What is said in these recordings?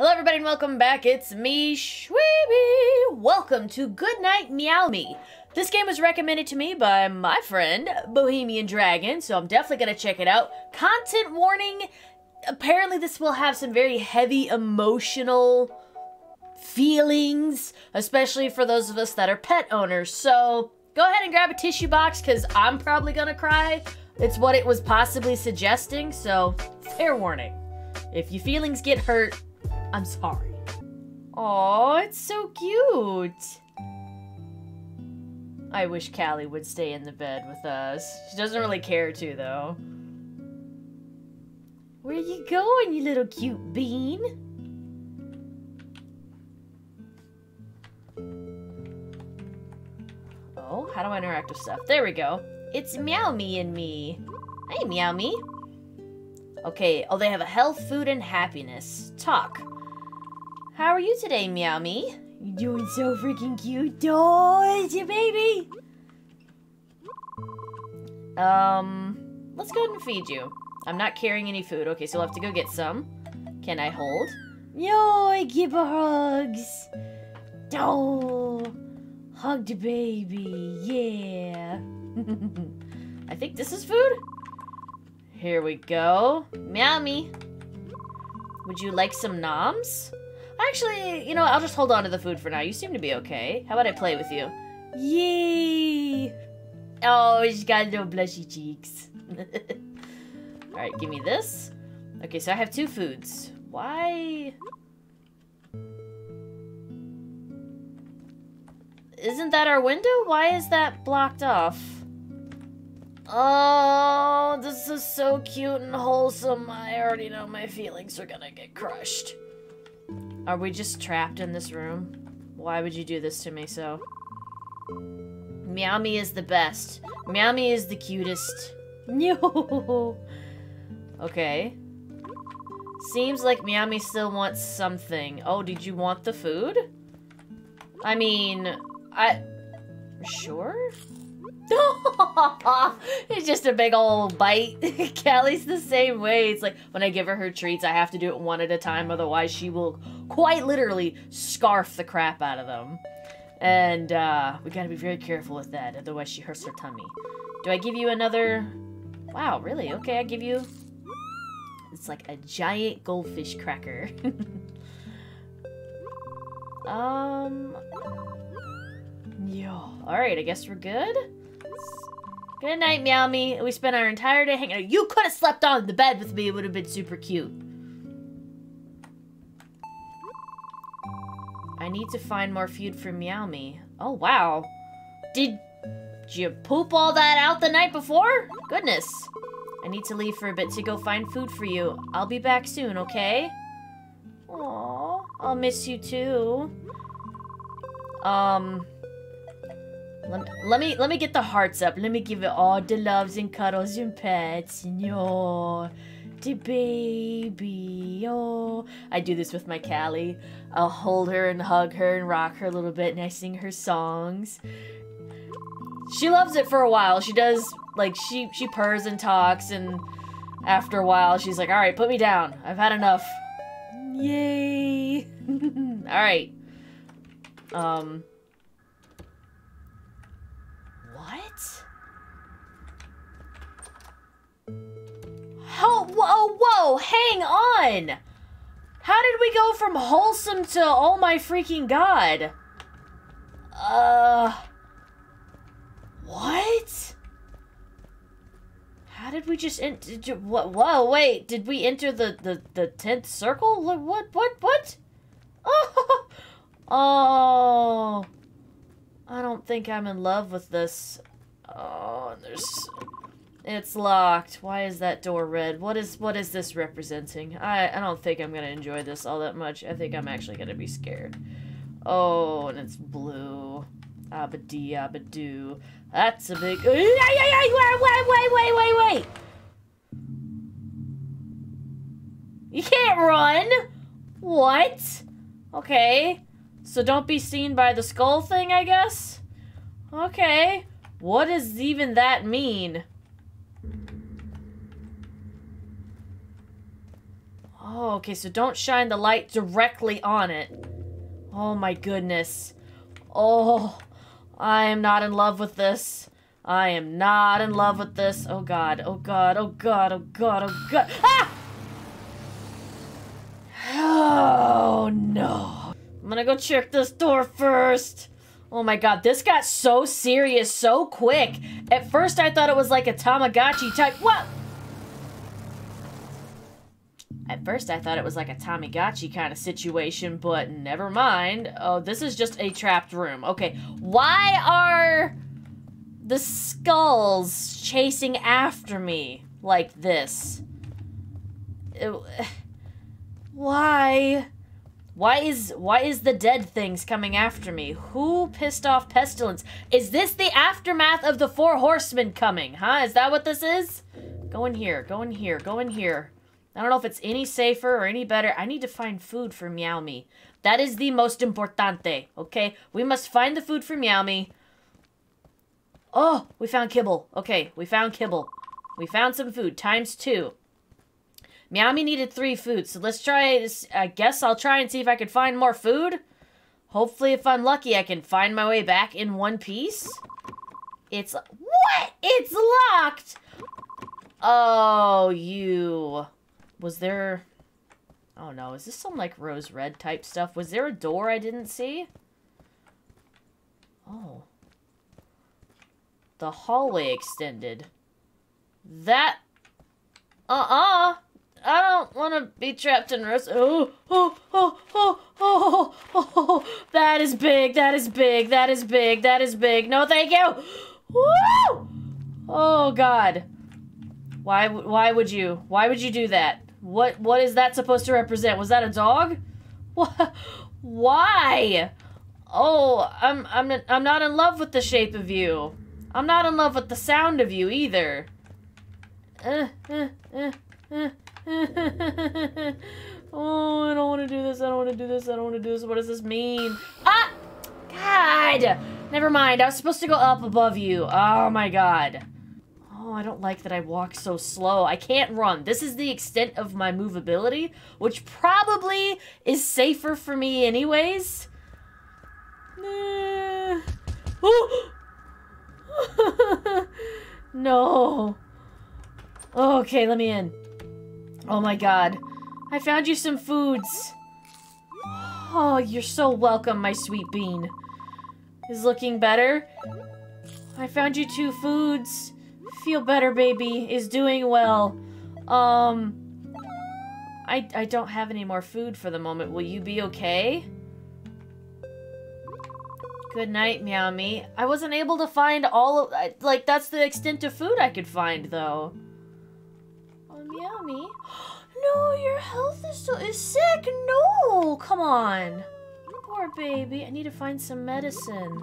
Hello, everybody, and welcome back. It's me, Shweebe. Welcome to Goodnight Meowmie. This game was recommended to me by my friend, Bohemian Dragon, so I'm definitely to check it out. Content warning apparently, this will have some very heavy emotional feelings, especially for those of us that are pet owners. So go ahead and grab a tissue box because I'm probably to cry. It's what it was possibly suggesting, so fair warning. If your feelings get hurt, I'm sorry. Oh, it's so cute. I wish Callie would stay in the bed with us. She doesn't really care to, though. Where are you going, you little cute bean? Oh, how do I interact with stuff? There we go. It's Meowmie and me. Hey, Meowmie. Okay, oh, they have a health, food, and happiness. Talk. How are you today, Meowmie? You doing so freaking cute. Oh, it's your baby. Um, let's go ahead and feed you. I'm not carrying any food. Okay, so I'll have to go get some. Can I hold? No, I give her hugs. Oh, hug the baby. Yeah. I think this is food. Here we go. Meowmie. Would you like some noms? Actually, you know, I'll just hold on to the food for now. You seem to be okay. How about I play with you? Yay! Oh, she's got little blushy cheeks. Alright, give me this. Okay, so I have two foods. Why... Isn't that our window? Why is that blocked off? Oh, this is so cute and wholesome. I already know my feelings are gonna get crushed. Are we just trapped in this room? Why would you do this to me so? Meowmie is the best. Meowmie is the cutest. No. Okay. Seems like Meowmie still wants something. Oh, did you want the food? I mean, I... Sure? it's just a big old bite. Callie's the same way. It's like when I give her her treats, I have to do it one at a time. Otherwise, she will quite literally scarf the crap out of them. And uh, we gotta be very careful with that. Otherwise, she hurts her tummy. Do I give you another... Wow, really? Okay, I give you... It's like a giant goldfish cracker. um... Yeah. Alright, I guess we're good? Good night, Meowmie. We spent our entire day hanging out. You could have slept on the bed with me. It would have been super cute. I need to find more food for Meowmie. Oh, wow. Did, did you poop all that out the night before? Goodness. I need to leave for a bit to go find food for you. I'll be back soon, okay? Aww, I'll miss you too. Um... Let, let me let me get the hearts up. Let me give it all the loves and cuddles and pets. No, the baby. Oh, I do this with my Callie. I'll hold her and hug her and rock her a little bit, and I sing her songs. She loves it for a while. She does like she she purrs and talks, and after a while, she's like, "All right, put me down. I've had enough." Yay! all right. Um. Oh, whoa, whoa, hang on! How did we go from wholesome to oh my freaking god? Uh... What? How did we just enter? What? Whoa! Wait! Did we enter the the the tenth circle? What? What? What? Oh! Oh! I don't think I'm in love with this. Oh, there's... It's locked. Why is that door red? What is what is this representing? I, I don't think I'm going to enjoy this all that much. I think I'm actually going to be scared. Oh, and it's blue. Abadee, abadoo. That's a big... Wait, wait, wait, wait, wait, wait! You can't run! What? Okay. So don't be seen by the skull thing, I guess? Okay. What does even that mean? Oh, okay, so don't shine the light directly on it. Oh my goodness. Oh, I am not in love with this. I am not in love with this. Oh god, oh god, oh god, oh god, oh god. Ah! Oh no. I'm gonna go check this door first. Oh my god, this got so serious so quick. At first I thought it was like a Tamagotchi type- What? At first I thought it was like a Tamagotchi kind of situation, but never mind. Oh, this is just a trapped room. Okay, why are the skulls chasing after me like this? It, why? Why is why is the dead things coming after me? Who pissed off Pestilence? Is this the aftermath of the four horsemen coming? Huh? Is that what this is? Go in here. Go in here. Go in here. I don't know if it's any safer or any better. I need to find food for Meowmie. That is the most importante, okay? We must find the food for Meowmie. Oh, we found kibble. Okay, we found kibble. We found some food, times two. Meowmie needed three food, so let's try this. I guess I'll try and see if I can find more food. Hopefully, if I'm lucky, I can find my way back in one piece. It's... What? It's locked! Oh, you... Was there... Oh no, is this some like rose red type stuff? Was there a door I didn't see? Oh. The hallway extended. That... Uh-uh! I don't want to be trapped in rose. Oh, oh, oh, oh, oh, oh, oh, oh, that is big, that is big, that is big, that is big. No, thank you! Woo! Oh, God. Why, why would you? Why would you do that? What, what is that supposed to represent? Was that a dog? Why? Oh, I'm, I'm, I'm not in love with the shape of you. I'm not in love with the sound of you either. Oh, I don't want to do this. I don't want to do this. I don't want to do this. What does this mean? Ah! God! Never mind. I was supposed to go up above you. Oh my god. Oh, I don't like that I walk so slow. I can't run. This is the extent of my movability, which probably is safer for me anyways. no. Okay, let me in. Oh my god. I found you some foods. Oh, you're so welcome, my sweet bean. Is looking better? I found you two foods. Feel better, baby. Is doing well. Um... I, I don't have any more food for the moment. Will you be okay? Good night, Meowmie. I wasn't able to find all of... Like, that's the extent of food I could find, though. Meowmie. No, your health is so is sick. No, come on. Poor baby. I need to find some medicine.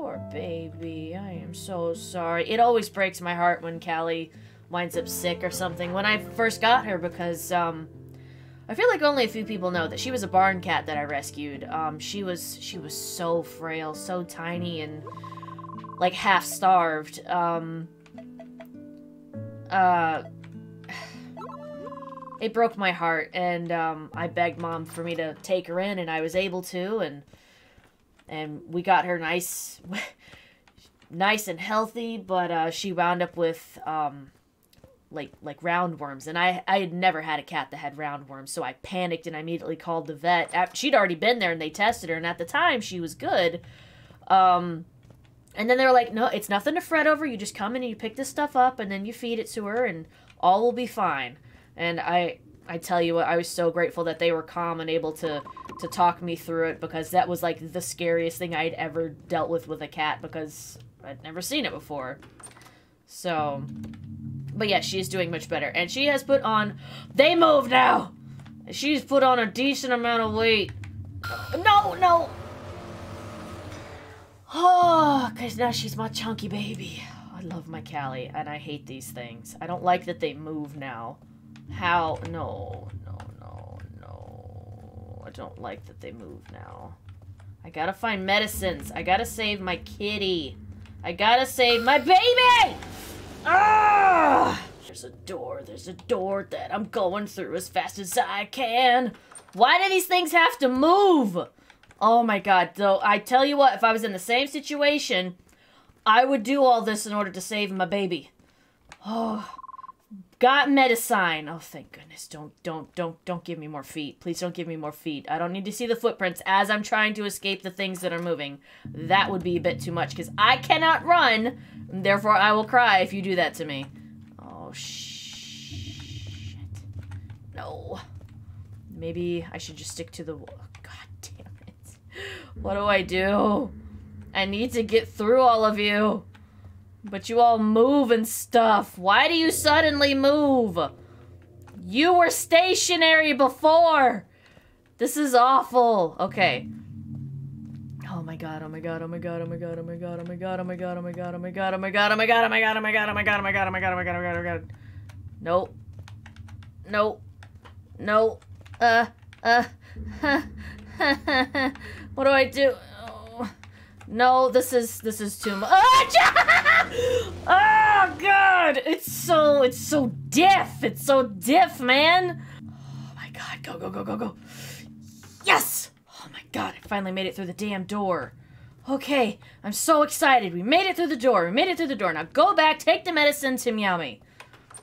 Poor baby. I am so sorry. It always breaks my heart when Callie winds up sick or something. When I first got her because, um, I feel like only a few people know that she was a barn cat that I rescued. Um, she was, she was so frail, so tiny and, like, half starved. Um, uh, it broke my heart, and um, I begged mom for me to take her in, and I was able to, and and we got her nice, nice and healthy, but uh, she wound up with um, like like roundworms, and I I had never had a cat that had roundworms, so I panicked and I immediately called the vet. She'd already been there, and they tested her, and at the time she was good. Um, and then they were like, no, it's nothing to fret over. You just come in and you pick this stuff up and then you feed it to her and all will be fine. And I I tell you what, I was so grateful that they were calm and able to to talk me through it because that was like the scariest thing I'd ever dealt with with a cat because I'd never seen it before. So, but yeah, she's doing much better. And she has put on, they move now! She's put on a decent amount of weight. No, no, Oh, because now she's my chunky baby. I love my Callie, and I hate these things. I don't like that they move now. How? No, no, no, no. I don't like that they move now. I gotta find medicines. I gotta save my kitty. I gotta save my baby! Ah! There's a door. There's a door that I'm going through as fast as I can. Why do these things have to move? Oh my god. Though, I tell you what, if I was in the same situation, I would do all this in order to save my baby. Oh, got medicine. Oh, thank goodness. Don't, don't, don't, don't give me more feet. Please don't give me more feet. I don't need to see the footprints as I'm trying to escape the things that are moving. That would be a bit too much because I cannot run. Therefore, I will cry if you do that to me. Oh, shit. No. Maybe I should just stick to the wall. God damn it. What do I do? I need to get through all of you. But you all move and stuff. Why do you suddenly move? You were stationary before. This is awful. Okay. Oh my god, oh my god, oh my god, oh my god, oh my god, oh my god, oh my god, oh my god, oh my god, oh my god, oh my god, oh my god, oh my god, oh my god, oh my god, oh my god, oh my god, oh my god, oh my god. Nope. Nope. Nope. Uh, uh, what do I do? No, this is this is too much. Oh, god, it's so it's so diff. It's so diff, man. Oh my god, go go go go go. Yes. Oh my god, I finally made it through the damn door. Okay, I'm so excited. We made it through the door. We made it through the door. Now go back, take the medicine to Meowmie.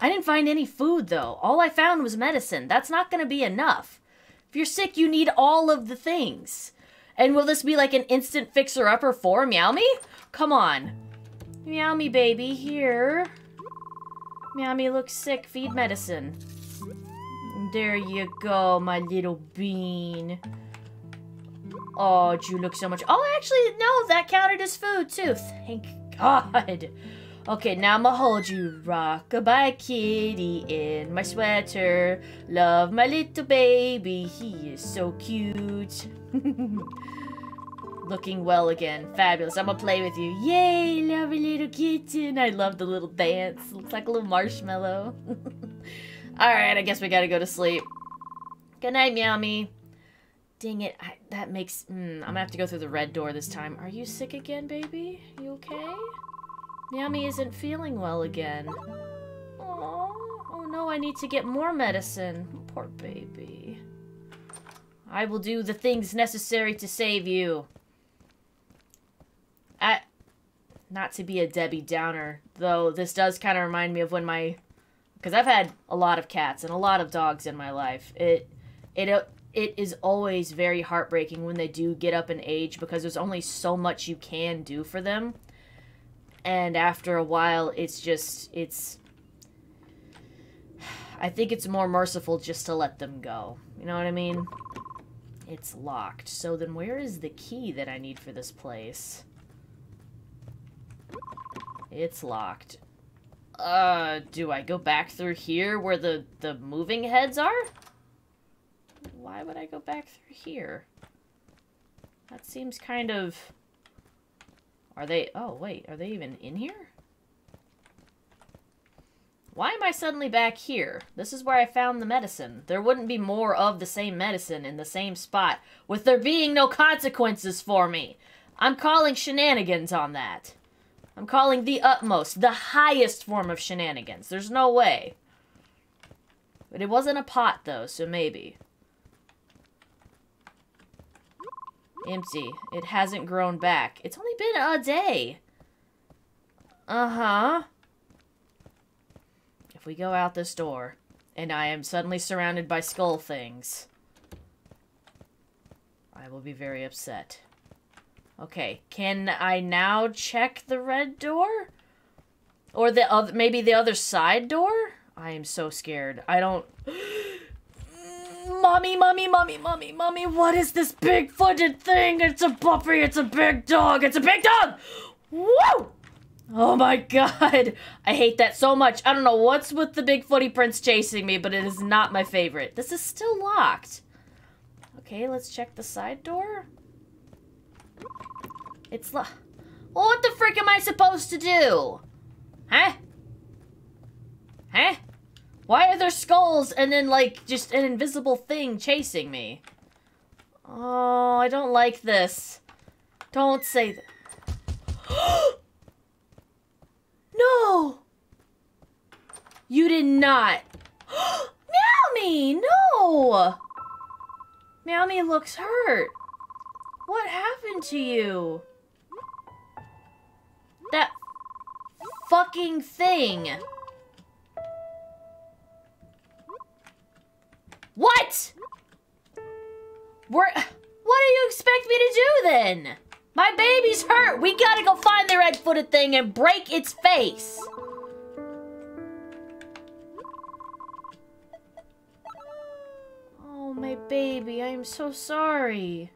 I didn't find any food though. All I found was medicine. That's not gonna be enough. If you're sick, you need all of the things. And will this be like an instant fixer-upper for Meowmie? Come on. Meowmie baby, here. Meowmie looks sick, feed medicine. There you go, my little bean. Oh, you look so much- Oh, actually, no, that counted as food, too. Thank God. Okay, now I'ma hold you. Rock-a-bye kitty in my sweater. Love my little baby, he is so cute. Looking well again. Fabulous. I'm gonna play with you. Yay, love a little kitten. I love the little dance. Looks like a little marshmallow. Alright, I guess we gotta go to sleep. Good night, Meowmie. Dang it. I, that makes... Mm, I'm gonna have to go through the red door this time. Are you sick again, baby? You okay? Meowmie isn't feeling well again. Aww. Oh no, I need to get more medicine. Poor baby. I will do the things necessary to save you. I, not to be a Debbie Downer, though this does kind of remind me of when my, because I've had a lot of cats and a lot of dogs in my life. It, it, it is always very heartbreaking when they do get up in age because there's only so much you can do for them. And after a while, it's just, it's, I think it's more merciful just to let them go. You know what I mean? It's locked. So then where is the key that I need for this place? It's locked. Uh, do I go back through here where the, the moving heads are? Why would I go back through here? That seems kind of... Are they... Oh, wait. Are they even in here? Why am I suddenly back here? This is where I found the medicine. There wouldn't be more of the same medicine in the same spot with there being no consequences for me. I'm calling shenanigans on that. I'm calling the utmost, the highest form of shenanigans. There's no way. But it wasn't a pot, though, so maybe. Empty. It hasn't grown back. It's only been a day. Uh-huh. If we go out this door, and I am suddenly surrounded by skull things, I will be very upset. Okay, can I now check the red door? Or the other, maybe the other side door? I am so scared. I don't... mommy, mommy, mommy, mommy, mommy, what is this big-footed thing? It's a puppy, it's a big dog, it's a big dog! Woo! Oh my god, I hate that so much. I don't know what's with the big footy prince chasing me, but it is not my favorite. This is still locked. Okay, let's check the side door. It's lo- well, what the frick am I supposed to do? Huh? Huh? Why are there skulls and then, like, just an invisible thing chasing me? Oh, I don't like this. Don't say that. no! You did not. Meowmie, no! Meowmie looks hurt. What happened to you? That fucking thing. What? Where, what do you expect me to do then? My baby's hurt. We gotta go find the red-footed thing and break its face. Oh, my baby. I am so sorry.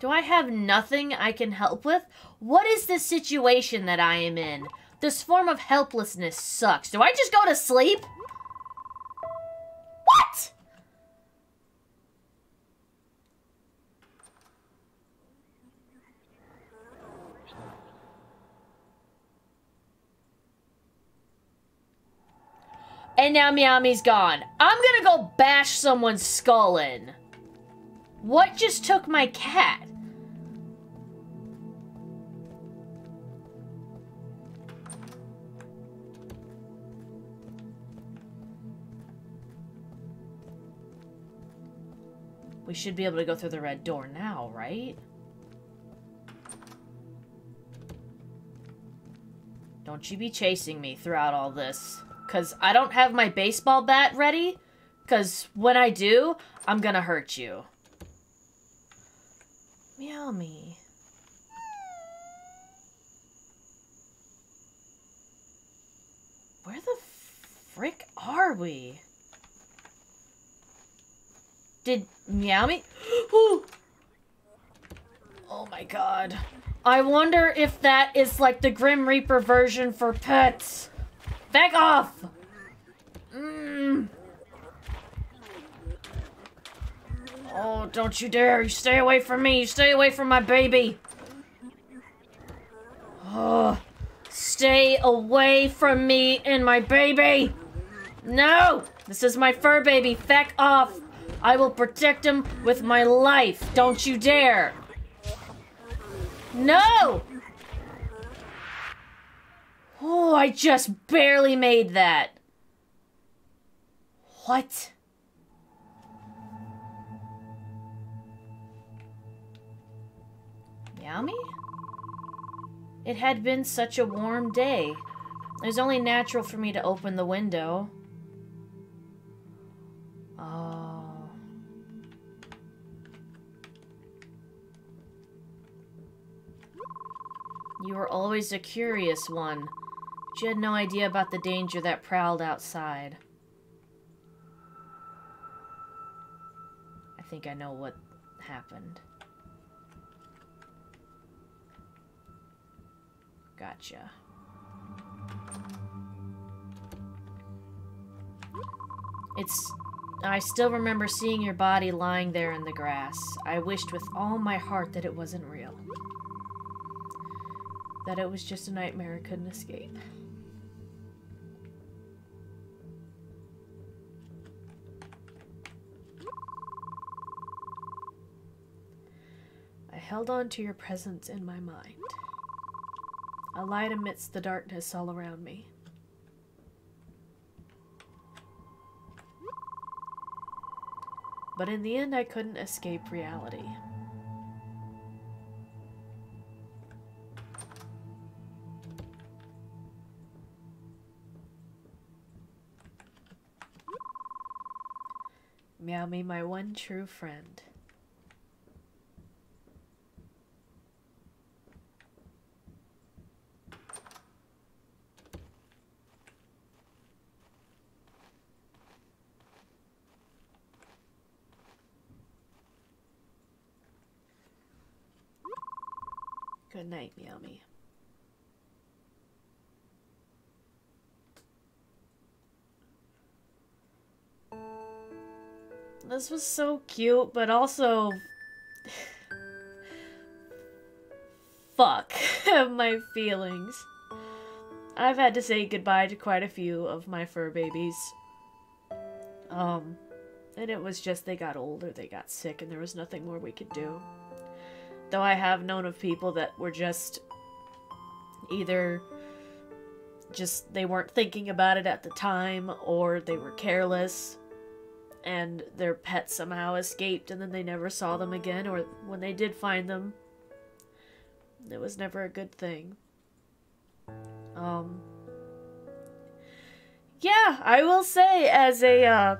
Do I have nothing I can help with? What is this situation that I am in? This form of helplessness sucks. Do I just go to sleep? What? And now Meowmie's gone. I'm gonna go bash someone's skull in. What just took my cat? Should be able to go through the red door now, right? Don't you be chasing me throughout all this. Because I don't have my baseball bat ready. Because when I do, I'm going to hurt you. Meowmie. Where the frick are we? Did oh my god. I wonder if that is like the Grim Reaper version for pets. Back off! Mm. Oh, don't you dare. You stay away from me. You stay away from my baby. Oh, stay away from me and my baby. No! This is my fur baby. Back off. I will protect him with my life. Don't you dare. No! Oh, I just barely made that. What? Meowmie? It had been such a warm day. It was only natural for me to open the window. Oh. You were always a curious one. But you had no idea about the danger that prowled outside. I think I know what happened. Gotcha. It's... I still remember seeing your body lying there in the grass. I wished with all my heart that it wasn't real. That it was just a nightmare I couldn't escape. I held on to your presence in my mind. A light amidst the darkness all around me. But in the end, I couldn't escape reality. Meowmie, my one true friend. Good night, Meowmie. This was so cute, but also... Fuck my feelings. I've had to say goodbye to quite a few of my fur babies. Um, and it was just they got older, they got sick, and there was nothing more we could do. Though I have known of people that were just either just they weren't thinking about it at the time or they were careless and their pet somehow escaped and then they never saw them again or when they did find them it was never a good thing um yeah i will say as a uh,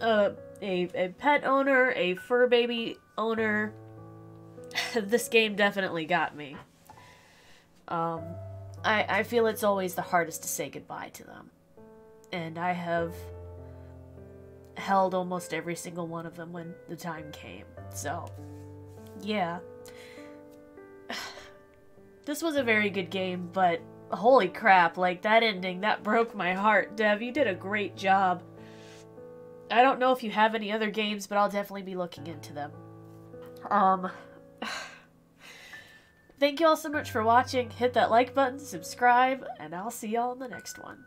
a, a pet owner a fur baby owner this game definitely got me um I, I feel it's always the hardest to say goodbye to them. And I have held almost every single one of them when the time came. So, yeah. this was a very good game, but holy crap, like that ending, that broke my heart. Dev, you did a great job. I don't know if you have any other games, but I'll definitely be looking into them. Um, Thank you all so much for watching. Hit that like button, subscribe, and I'll see y'all in the next one.